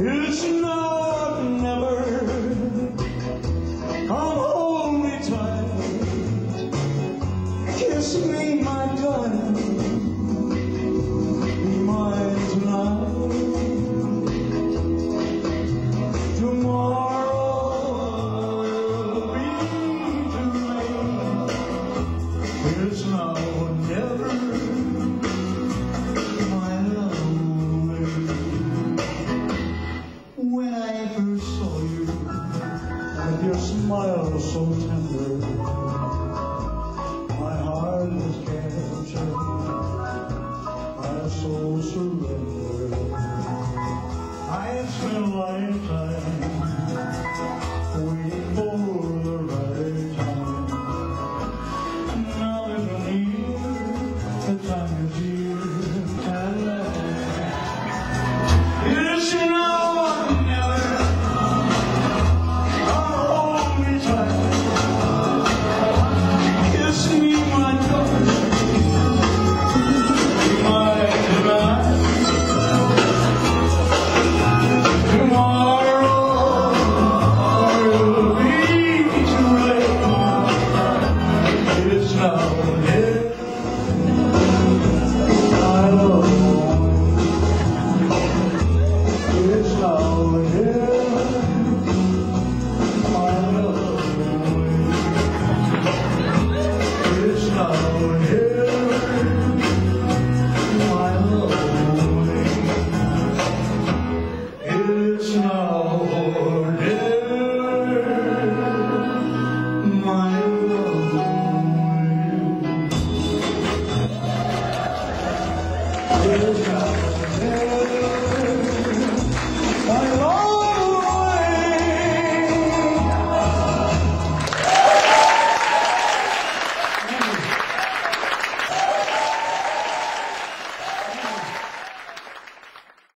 It's or never. Come hold me tight. Kiss me, my darling. Be mine tonight. Tomorrow will be too late. It's now never. and your smile was so tender. My heart was captured, my soul surrendered. I have spent a lifetime waiting for the right time. Now there's no need, the time is here. grande, cara.